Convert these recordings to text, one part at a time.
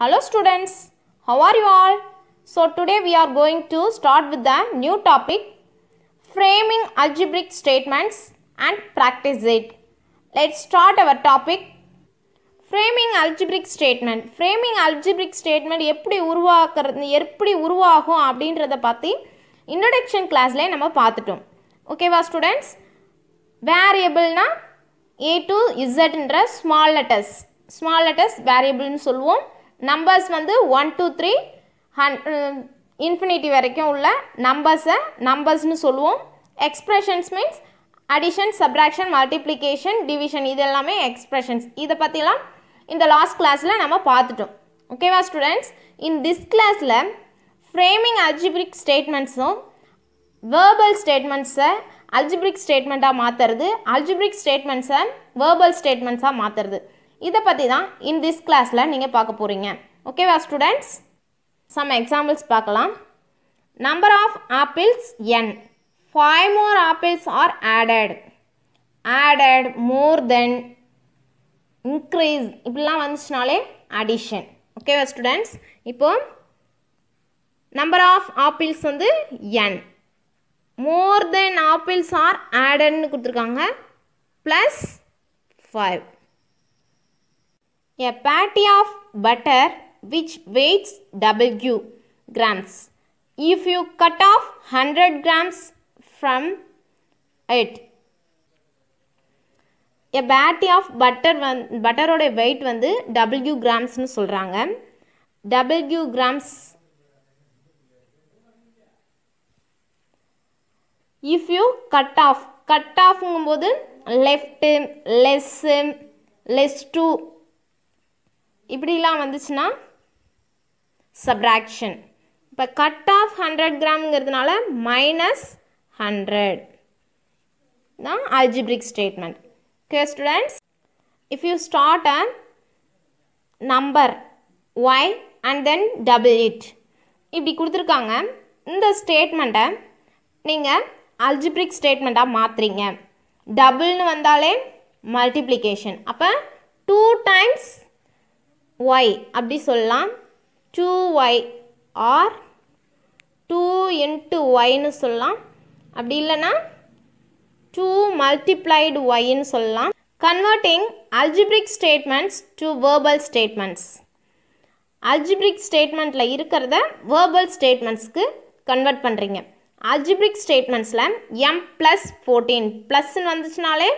Hello students, how are you all? So today we are going to start with the new topic framing algebraic statements and practice it. Let's start our topic framing algebraic statement. framing algebraic statement எப்படி உருவாக்குறது எப்படி உருவாகும் அப்படின்றத பற்றி introduction கிளாஸ்லேயே நம்ம பார்த்துட்டோம் ஓகேவா students வேரியபிள்னா ஏ டு இசட்ன்ற ஸ்மால் லெட்டர்ஸ் ஸ்மால் லெட்டர்ஸ் வேரியபிள்னு சொல்லுவோம் நம்பர்ஸ் வந்து ஒன் டூ த்ரீ ஹன் இன்ஃபினிட்டி வரைக்கும் உள்ள நம்பர்ஸை நம்பர்ஸ்னு சொல்லுவோம். Expressions means addition subtraction multiplication division இது எல்லாமே எக்ஸ்ப்ரெஷன்ஸ் இதை பற்றிலாம் இந்த லாஸ்ட் கிளாஸில் நம்ம பார்த்துட்டோம். ஓகேவா ஸ்டூடெண்ட்ஸ் இன் திஸ் கிளாஸில் ஃப்ரேமிங் அல்ஜிபிரிக் ஸ்டேட்மெண்ட்ஸும் வேர்பல் ஸ்டேட்மெண்ட்ஸை அல்ஜிப்ரிக் ஸ்டேட்மெண்ட்டாக மாற்றுறது அல்ஜிப்ரிக் ஸ்டேட்மெண்ட்ஸை வேர்பல் ஸ்டேட்மெண்ட்ஸாக மாற்றுறது இதை பற்றி தான் இன் திஸ் கிளாஸில் நீங்கள் பார்க்க போகிறீங்க ஓகேவா ஸ்டூடெண்ட்ஸ் சம் எக்ஸாம்பிள்ஸ் பார்க்கலாம். Number of apples n five more apples are added added more than increase இப்படிலாம் வந்துச்சுனாலே அடிஷன் ஓகேவா ஸ்டூடெண்ட்ஸ் இப்போ நம்பர் ஆஃப் ஆப்பிள்ஸ் வந்து என் மோர் தென் ஆப்பிள்ஸ் ஆர் ஆடட்னு கொடுத்துருக்காங்க. Plus five a patty of butter which weights W grams if you cut off hundred grams from it a patty of butter வந் பட்டரோட wait வந்து W கிராம்ஸ்னு சொல்கிறாங்க W grams if you cut off cut ஆஃப்ங்கும்போது left less less to இப்படிலாம் வந்துச்சுன்னா subtraction இப்போ cut off hundred கிராம்ங்கிறதுனால minus hundred தான் algebraic statement okay students if you start a number y and then double it இப்படி கொடுத்துருக்காங்க. இந்த ஸ்டேட்மெண்ட்டை நீங்கள் அல்ஜிப்ரிக் ஸ்டேட்மெண்ட்டாக மாற்றுறீங்க டபுள்னு வந்தாலே மல்டிப்ளிகேஷன் அப்போ டூ டைம்ஸ் ஒய் அப்படி சொல்லலாம். Two y or two into ஒய்னு சொல்லலாம். அப்படி இல்லைன்னா டூ மல்டிப்ளைடு ஒய்ன்னு சொல்லலாம். Converting algebraic statements to verbal statements algebraic ஸ்டேட்மெண்ட்டில் இருக்கிறத வேர்பல் ஸ்டேட்மெண்ட்ஸ்க்கு கன்வெர்ட் பண்ணுறீங்க அல்ஜிப்ரிக் ஸ்டேட்மெண்ட்ஸில் எம் ப்ளஸ் ஃபோர்டீன் ப்ளஸ்ன்னு வந்துச்சுனாலே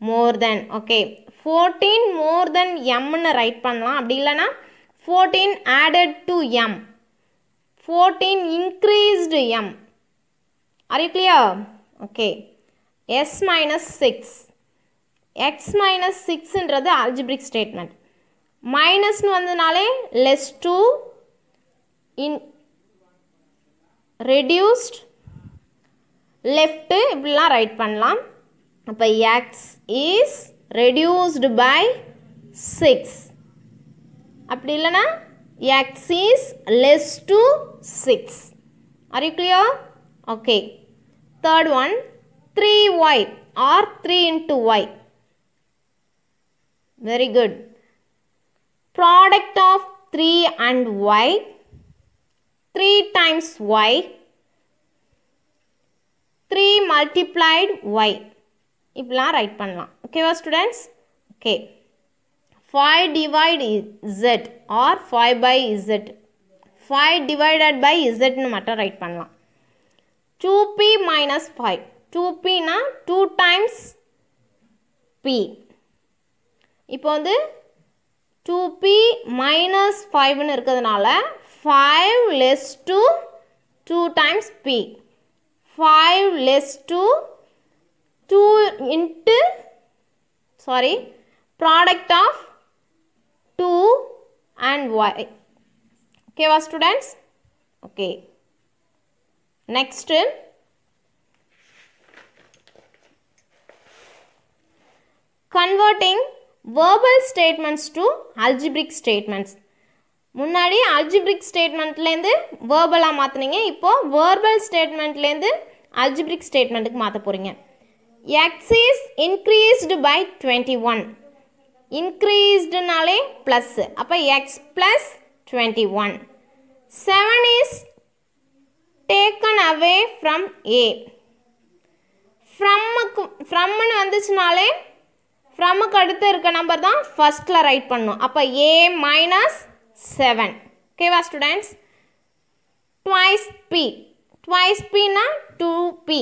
more than okay fourteen more than எம்னு right பண்ணலாம். அப்படி இல்லைன்னா fourteen added to m fourteen increased m are you clear okay yes minus six x minus சிக்ஸுன்றது algebraic statement மைனஸ்னு வந்ததுனாலே less two in reduced left இப்படிலாம் right பண்ணலாம். அப்போ x is reduced by six அப்படி இல்லைன்னா x is less to six are you clear okay third one three y or three into y very good product of three and y three times y three multiplied y இப்படிலாம் right பண்ணலாம். ஓகேவா students okay five divide z or five by z five divided by இசட்னு மட்டும் right பண்ணலாம். Two b minus five two பினா two times B இப்போ வந்து two B minus ஃபைவ்னு இருக்கிறதுனால five less two two times b five less two two into sorry of of two and okay ஓகேவா students? Okay next converting verbal statements to algebraic statements முன்னாடி algebraic ஸ்டேட்மெண்ட்லேருந்து வேர்பலாக மாற்றினீங்க இப்போது வேர்பல் ஸ்டேட்மெண்ட்லேருந்து algebraic ஸ்டேட்மெண்ட்டுக்கு மாற்ற போகிறீங்க x is increased by twenty one இன்க்ரீஸ்டுனாலே plus அப்போ x plus twenty one seven is taken away from A ஃப்ரம்முக்கு ஃப்ரம்னு வந்துச்சுனாலே ஃப்ரம்முக்கு அடுத்து இருக்க நம்பர் தான் ஃபஸ்ட்டில் ரைட் பண்ணும். அப்போ ஏ மைனஸ் செவன் ஓகேவா ஸ்டூடெண்ட்ஸ் ட்வைஸ் பி ட்வைஸ் பின்னா two b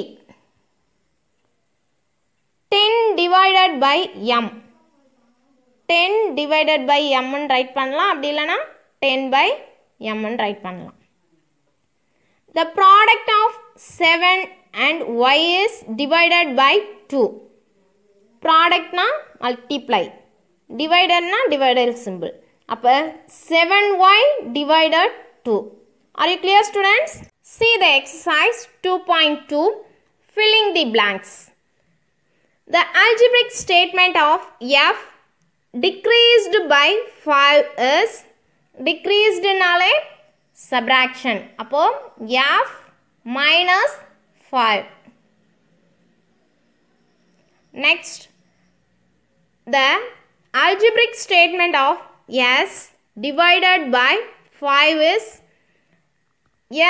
ten divided by m ten divided by எம்னு right பண்ணலாம். அப்படி இல்லைன்னா டென் பை எம்னு ரைட் பண்ணலாம். The product of seven and y is divided by two ப்ராடக்ட்னா multiply டிவைடட்னா டிவைடர் சிம்பிள் அப்போ seven y divided two are you clear students see the exercise two point two filling the blanks The algebraic statement of f decreased by 5 is decreased நாலே subtraction அப்போ f minus 5 next the algebraic statement of s divided by 5 is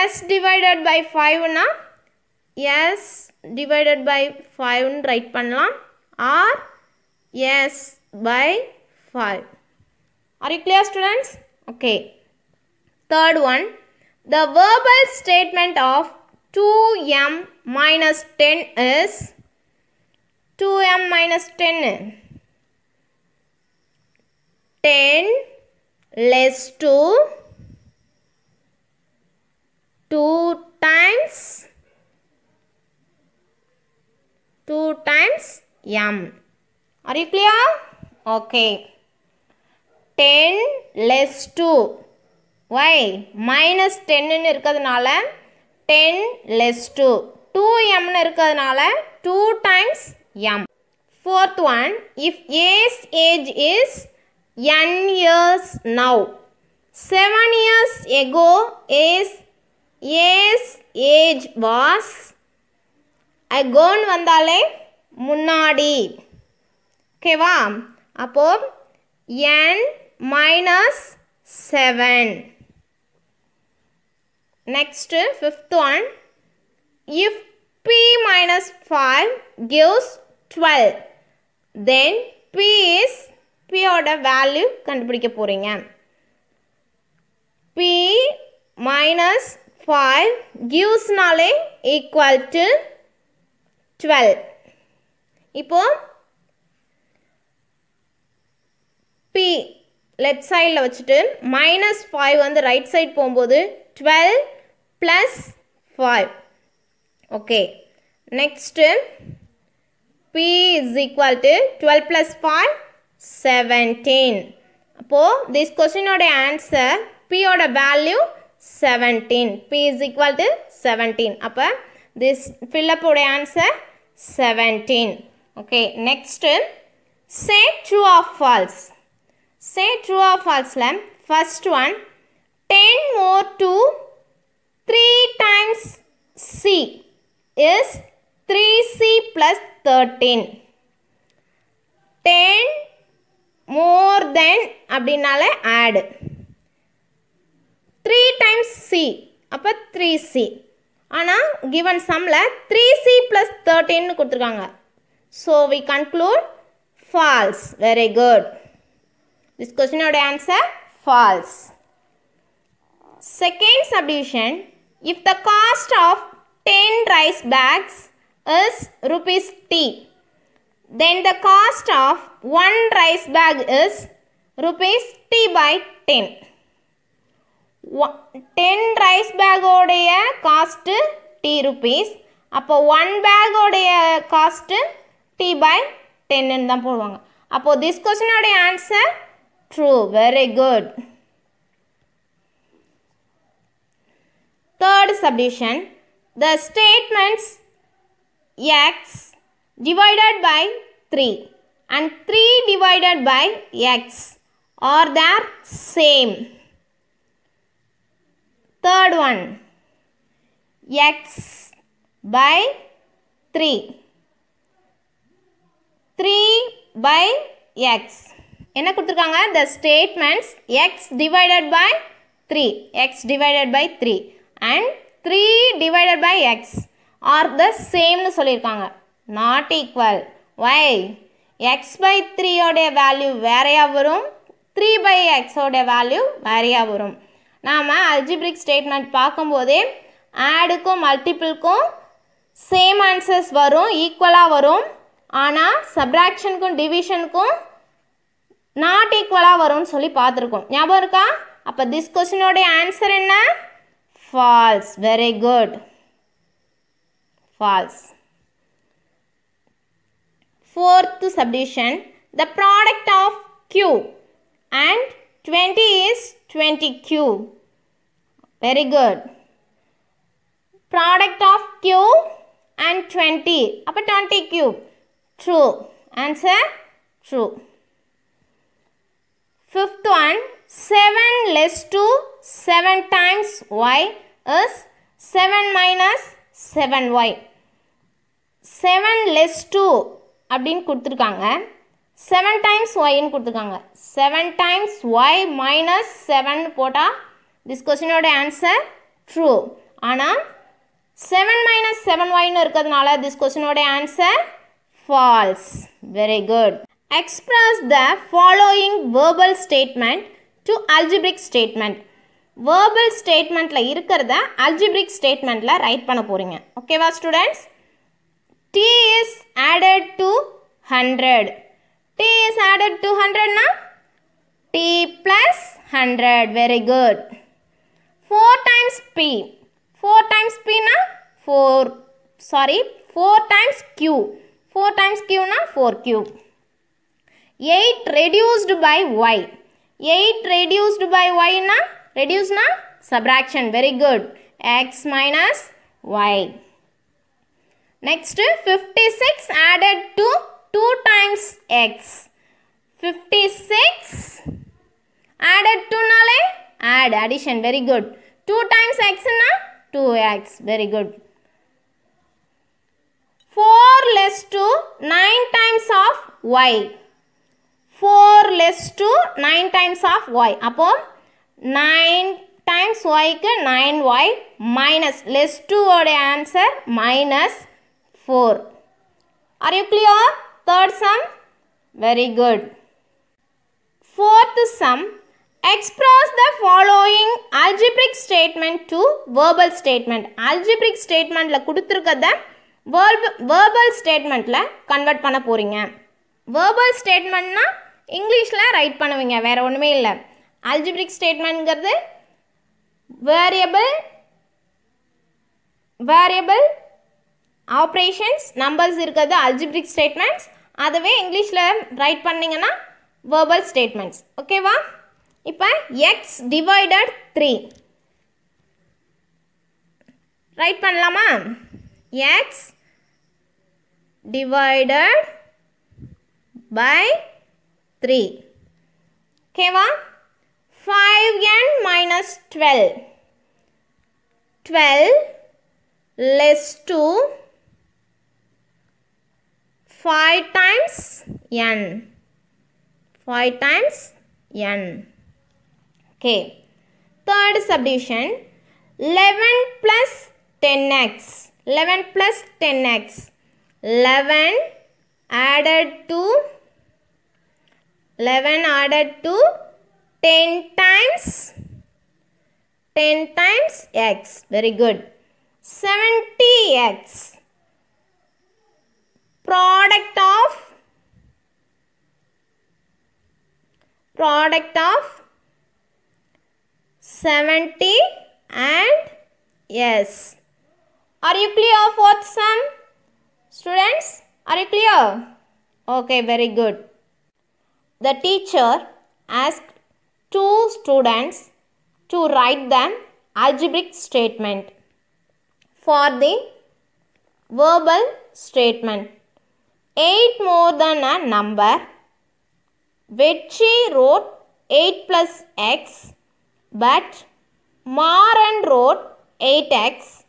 s divided by 5 na s divided by 5 னு write பண்ணலாம் or s by 5 are you clear students okay third one the verbal statement of 2m minus 10 is 2m minus 10 10 less 2 2 times 2 times m. Are you clear? Okay. 10 less 2. Why? Minus 10 ன்னு இருக்கிறதுனால 10 less 2. 2m ன்னு இருக்கிறதுனால 2 times m. Fourth one, if A's age is n years now. 7 years ago, A's, A's age was கோன் வந்தாலே முன்னாடி. ஓகேவா அப்போ n minus seven next fifth one if b minus five gives twelve then b is பியோட value கண்டுபிடிக்க போகிறீங்க b minus five கிவ்ஸ்னாலே equal to twelve இப்போ பி லெஃப்ட் சைடில் வச்சுட்டு மைனஸ் ஃபைவ் வந்து ரைட் சைட் போகும்போது twelve plus five okay next b is equal to twelve plus five seventeen அப்போது திஸ் கொஸ்டினோட ஆன்சர் பியோட value seventeen b is equal to seventeen அப்போ this ஃபில்லப்போட answer seventeen okay next say true of false say true of ஃபால்ஸில் first one ten more two three times C is three C plus thirteen ten more then அப்படின்னால ஆடு three times C அப்போ three C ஆனால் given சம்மில் three C plus தேர்ட்டின்னு கொடுத்துருக்காங்க. So we conclude false very good this கொஸ்டினோட answer false second subdivision if the cost of ten rice packs is rupees t then the cost of one rice bag is rupees t by 10 ten rice பேக்கோடைய cost t rupees அப்போ one பேக்கோடைய cost t by டென்னு தான் போடுவாங்க. அப்போது this கொஸ்டினோடைய answer true very good third subdivision the statements x divided by 3 and 3 divided by x are their same. Third one x by three three by x என்ன கொடுத்துருக்காங்க the statements x divided by three x divided by three and three divided by x are the சேம்னு சொல்லியிருக்காங்க not equal why x by த்ரீயோடைய value வேறையாக வரும் three by எக்ஸோடைய value வேறையாக வரும் நாம் algebraic statement பார்க்கும்போதே ஆடுக்கும் மல்டிபிள்க்கும் same answers வரும் ஈக்குவலாக வரும். ஆனால் சப்ராக்ஷனுக்கும் டிவிஷனுக்கும் நாட் ஈக்குவலாக வரும்னு சொல்லி பார்த்துருக்கோம். ஞாபகம் இருக்கா? அப்போ திஸ் கொஸ்டினோடைய ஆன்சர் என்ன? False very good false fourth subdivision the product of q and 20 is 20q very good product of q and 20 அப்போ 20 cube true answer true fifth one 7 less to 7 times y is 7 minus 7y seven less two அப்படின்னு கொடுத்துருக்காங்க seven times ஒய்ன்னு கொடுத்துருக்காங்க. Seven times y minus seven போட்டால் this கொஸ்டினோட answer true ஆனால் seven minus seven ஒய்னு இருக்கிறதுனால this கொஸ்டினோட answer false very good express the following verbal statement to algebraic statement verbal ஸ்டேட்மெண்ட்டில் இருக்கிறத அல்ஜிபிரிக் ஸ்டேட்மெண்ட்டில் ரைட் பண்ண போகிறீங்க ஓகேவா students t is added to hundred t is added to 100 na? T plus 100 very good. 4 times p. 4 times p na? 4 sorry 4 times q. 4 times q na? 4 q 8 reduced by y. 8 reduced by y na? Reduce na? Subtraction very good. X minus y. Next, 56 added to 2 times x. 56 added to nale add addition very good. 2 times x na 2x very good. 4 less to 9 times of y. 4 less to 9 times of y. அப்போ 9 times y க்கு 9y minus less 2 ஓட answer minus 4. Are you clear? Third sum? Very good. Fourth sum. Express the following algebraic statement to verbal statement. Algebraic statementல கொடுத்துருக்கத verbal statementல convert பண்ண போகிறீங்க verbal statementனா இங்கிலீஷில் right பண்ணுவீங்க வேறு ஒன்றுமே இல்லை அல்ஜிப்ரிக் ஸ்டேட்மெண்ட்ங்கிறது வேரியபிள் வேரியபிள் ஆப்ரேஷன்ஸ் நம்பர்ஸ் இருக்கிறது அல்ஜிப்ரிக் ஸ்டேட்மெண்ட்ஸ் அதுவே இங்கிலீஷில் ரைட் பண்ணிங்கன்னா வேர்பல் ஸ்டேட்மெண்ட்ஸ் ஓகேவா இப்போ எக்ஸ் டிவைடட் த்ரீ ரைட் பண்ணலாமா? எக்ஸ் டிவைடட் பை த்ரீ ஓகேவா five n minus twelve twelve less to 5 times n. 5 times n. Okay. Third subdivision 11 plus 10x 11 plus 10x 11 added to 11 added to 10 times 10 times x. Very good. 70x product of product of 70 and yes are you clear fourth sum students are you clear? Okay very good. The teacher asked two students to write the algebraic statement for the verbal statement. 8 more than a number. Vechi wrote 8 plus x, but Maran wrote 8x.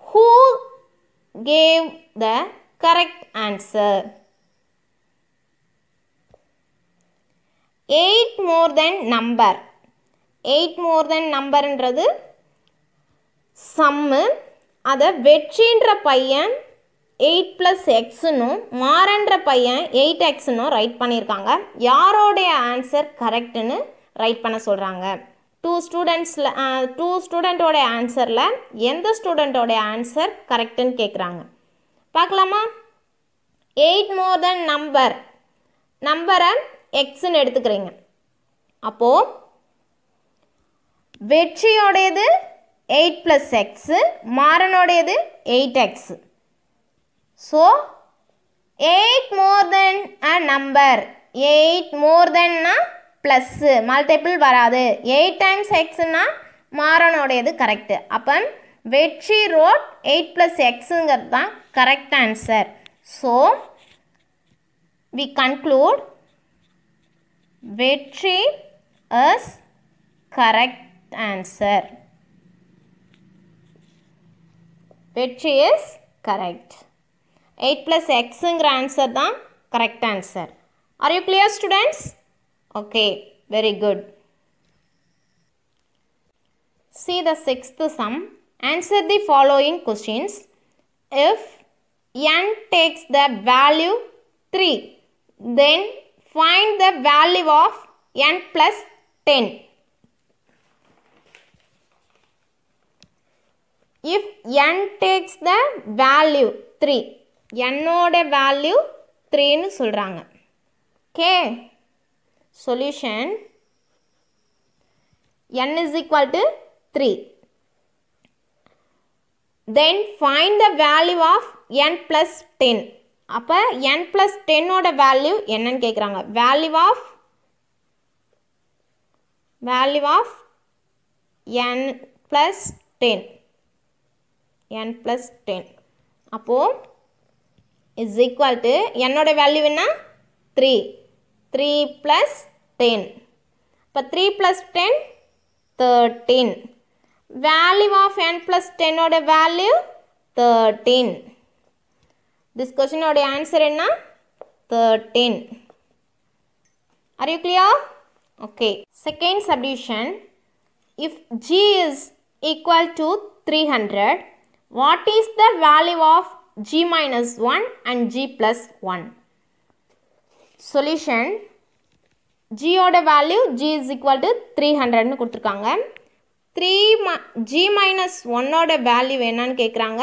Who gave the correct answer? 8 more than number. Eight more than நம்பர்ன்றது sum அதை வெற்றின்ற பையன் eight plus எக்ஸுன்னும் மாறன்ற பையன் eight எக்ஸுன்னும் right பண்ணியிருக்காங்க யாரோடைய answer கரெக்டுன்னு right பண்ண சொல்கிறாங்க two ஸ்டூடெண்ட்ஸில் two ஸ்டூடெண்ட்டோடைய ஆன்சரில் எந்த ஸ்டூடெண்ட்டோடைய answer கரெக்டுன்னு கேட்குறாங்க பார்க்கலாமா? எயிட் மோர் தென் நம்பர் நம்பரை எக்ஸுன்னு எடுத்துக்கிறீங்க. அப்போது வெற்றியோடையது eight plus x மாறனோடையது eight x so eight more than a number eight more than plus multiple வராது. எயிட் டைம்ஸ் எக்ஸ்னா மாறனோடையது கரெக்டு அப்போ வெற்றி ரோட் எயிட் ப்ளஸ் எக்ஸுங்கிறது தான் correct answer so we conclude Vetri as correct answer Vetri is correct eight plus எக்ஸுங்கிற answer தான் correct answer are you clear students okay very good See the sixth sum. Answer the following questions. If n takes the value 3, then find the value of n plus 10. If n takes the value 3, என்னோட value த்ரீன்னு சொல்கிறாங்க okay solution n is equal to 3. Then find the value of n plus 10. அப்போ என் plus டென்னோட value என்னன்னு கேட்குறாங்க value of value of n plus ten n plus ten அப்போது is equal to என்னோட value என்ன? த்ரீ த்ரீ ப்ளஸ் டென் இப்போ three plus ten thirteen value of n plus டென்னோட value thirteen this கொஷினோடைய answer என்ன? Thirteen are you clear okay second subdivision if g is equal to three hundred what is the value of g minus 1 and g plus 1. Solution. G ஓட value g is equal to 300னு கொடுத்துருக்காங்க. Three ம G minus ஒன்னோட value என்னன்னு கேட்குறாங்க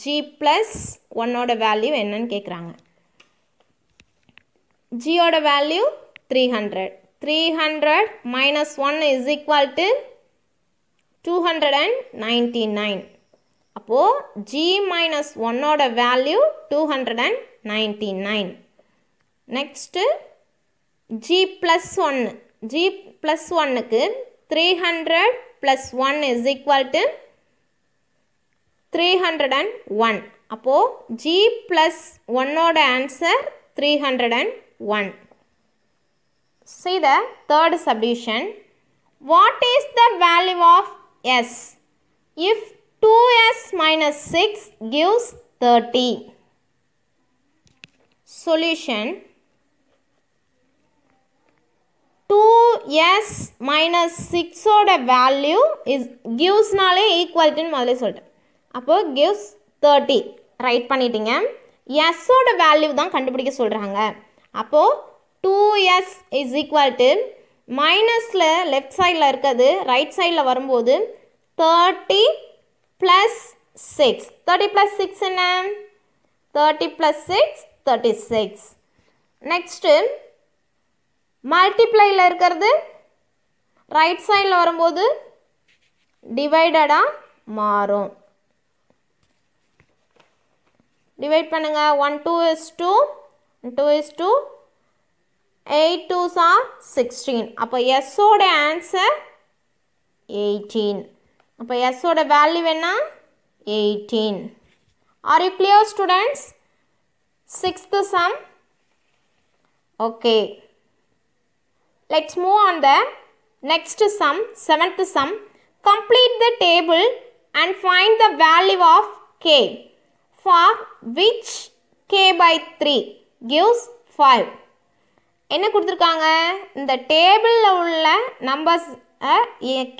G plus ஒன்னோட value என்னன்னு கேட்குறாங்க ஜியோட value three hundred three hundred minus one is equal to two hundred and ninety nine அப்போது ஜி மைனஸ் ஒன்னோட value two hundred and ninety nine next g plus ஒன்று g plus ஒன்னுக்கு three hundred plus one is equal to three hundred and one அப்போது g plus ஒன்னோட answer three hundred and one See the third subdivision. What is the value of s? If 2s minus 6 gives 30? Solution. 2s minus 6 ஓட value is givesனாலே equal to முதல்ல சொல்லிட்டேன். அப்போ gives 30 write பண்ணிட்டீங்க. S ஓட value தான் கண்டுபிடிக்க சொல்கிறாங்க அப்போது two S is equal to மைனஸில் லெஃப்ட் சைடில் இருக்கிறது ரைட் சைடில் வரும்போது thirty plus six thirty plus six என்ன? Thirty plus six thirty six next மல்டிப்ளையில் இருக்கிறது ரைட் சைடில் வரும்போது டிவைடடாக மாறும். டிவைட் பண்ணுங்கள் one two is two two is two eight two sir sixteen அப்போ எஸ்ஸோட ஆன்சர் எயிட்டீன் அப்போ எஸ்ஸோட வேல்யூ என்ன? Eighteen are you clear students sixth sum okay let's move on the next sum seventh sum complete the table and find the value of k for which k by three gives five என்ன கொடுத்துருக்காங்க? இந்த டேபிளில் உள்ள numbers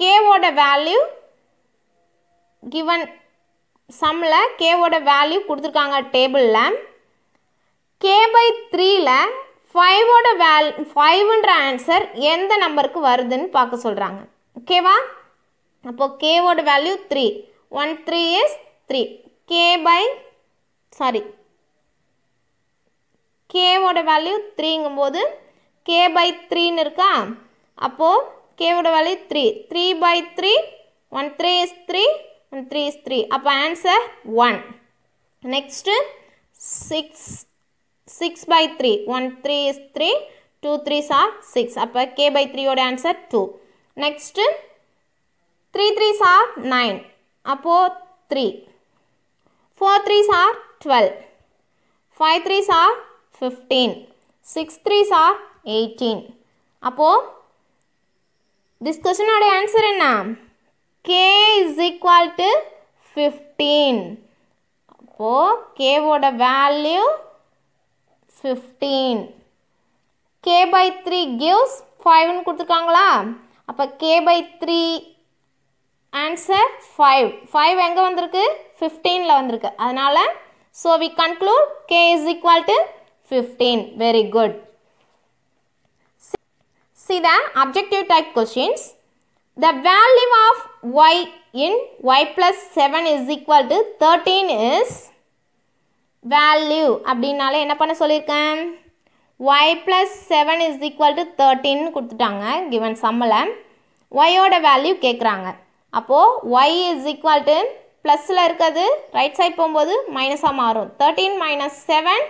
கேவோட value given சம்மில் கேவோட value கொடுத்துருக்காங்க டேபிளில் K by த்ரீயில் ஃபைவோட வேல் ஃபைவ்ன்ற answer எந்த நம்பருக்கு வருதுன்னு பார்க்க சொல்கிறாங்க ஓகேவா அப்போது கேவோட value three one three is three k by sorry கேவோட value த்ரீங்கும்போது கே பை த்ரீன்னு இருக்கா? அப்போது கேவோட value three three by three one three is three one three is three அப்போ answer one next six six by three one three is three two threes are six அப்போ k by த்ரீயோட answer two next three threes are nine அப்போது three four threes are twelve five threes are fifteen six threes are eighteen அப்போது this கொஸ்டினோட answer என்ன? K is equal to fifteen அப்போது கேவோட value fifteen k by three gives ஃபைவ்னு கொடுத்துருக்காங்களா? அப்போ k by three answer five five எங்கே வந்திருக்கு? ஃபிஃப்டீனில் வந்திருக்கு. அதனால் so we conclude k is equal to fifteen very good See the objective type questions. The value of y in y plus 7 is equal to 13 is value. அப்படின்னாலே என்ன பண்ண சொல்லியிருக்கேன்? y plus 7 is equal to 13 கொடுத்துட்டாங்க given சம்மில் ஒயோட value கேட்குறாங்க அப்போது y is equal to ப்ளஸில் இருக்கிறது ரைட் சைட் போகும்போது மைனஸாக மாறும். Thirteen minus seven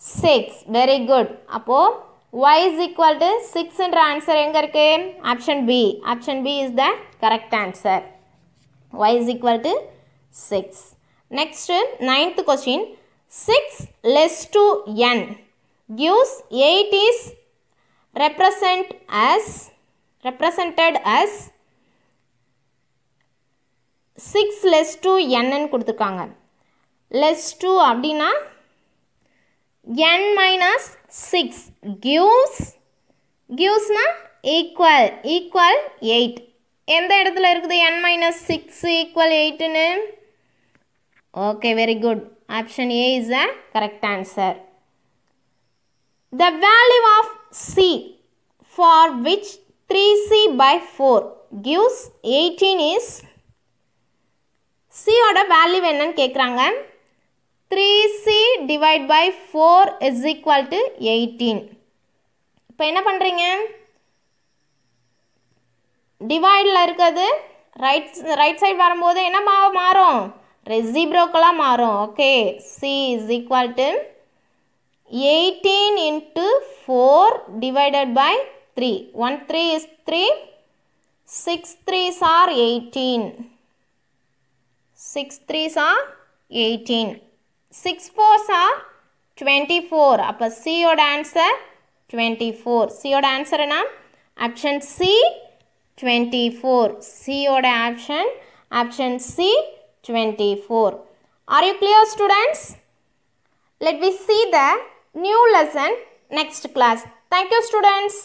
six very good அப்போது y is equal to 6 என்ற ஆன்சர் எங்கே இருக்கு option B option B is the correct answer y is equal to 6 next ninth question 6 less to n gives 8 is represent as represented as 6 less to n ன்னு கொடுத்துருக்காங்க less to அப்படின்னா n minus 6 gives gives equal equal eight எந்த இடத்துல இருக்குது n minus 6 equal 8ன்னு okay very good option A is a correct answer the value of c for which three c by four gives eighteen is சியோட value என்னன்னு கேட்குறாங்க three c divide by four is equal to eighteen இப்போ என்ன பண்ணுறீங்க டிவைடில் இருக்கிறது right right side வரும்போது என்ன மா மாறும்? ரெசிப்ரோக்கெல்லாம் மாறும். Okay c is equal to eighteen into four divided by three one three is three six threes are eighteen six threes are eighteen six fours are twenty four அப்போ சியோட answer twenty four சியோட answer என்ன option C twenty four சியோட option option C twenty four are you clear students let we see the new lesson next class thank you students